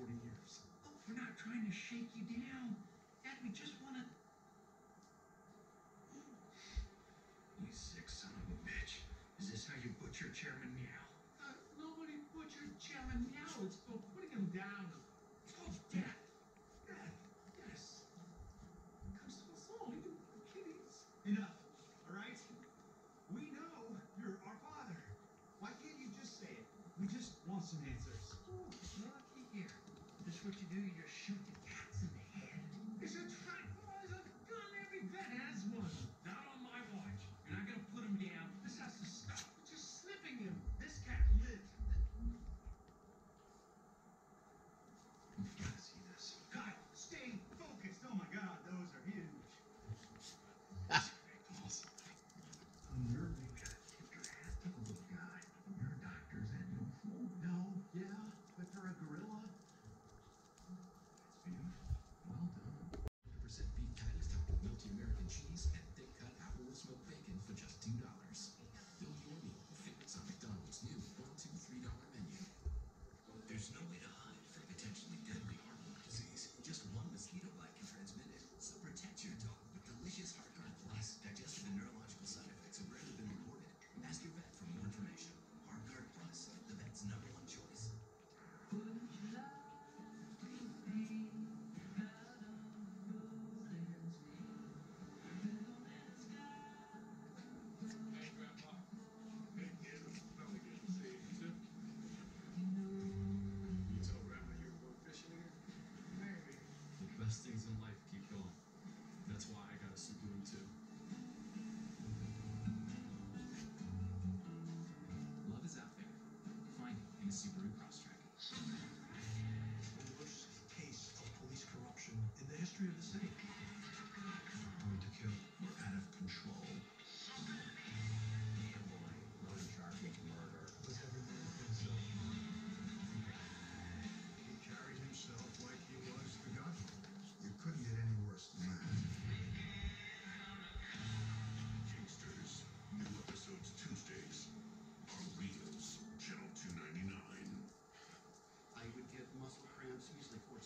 40 years. We're not trying to shake you down. Dad, we just want to... You sick son of a bitch. Is this how you butcher Chairman Meow? Uh, nobody butchered Chairman Meow. It's called putting him down. It's called death. Death. Yes. It comes to us all, you the kiddies. Enough. All right? We know you're our father. Why can't you just say it? We just want some answers. Ooh, what you do, you're shooting.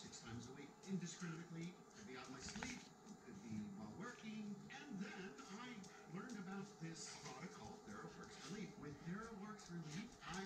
six times a week, indiscriminately. Could be out my sleep, could be while working. And then I learned about this product called TheraWorx Relief. With TheraWorx Relief, I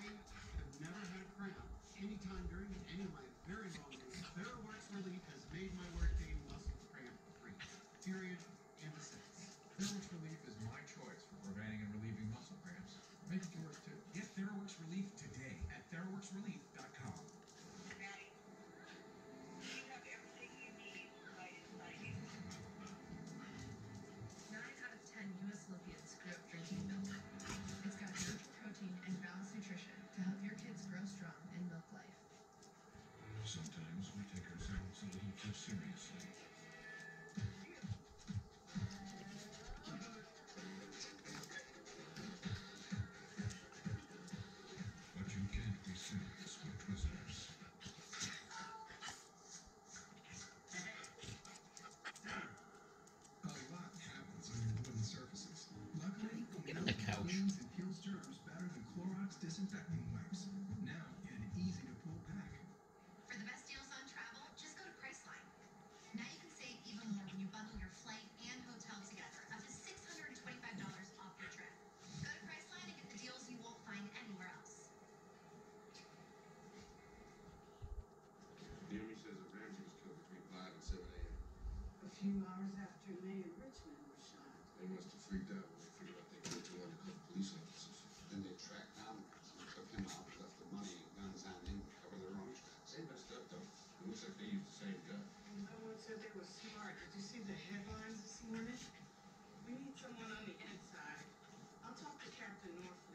few hours after Mayor Richmond was shot. They must have freaked out when they figured out they killed two undercover police officers. Then they tracked down Richmond, took him out, left the money and guns on him, Cover their own tracks. They messed up, though. It looks like they used the same gun. Someone said they were smart. Did you see the headlines this morning? We need someone on the inside. I'll talk to Captain Norfolk.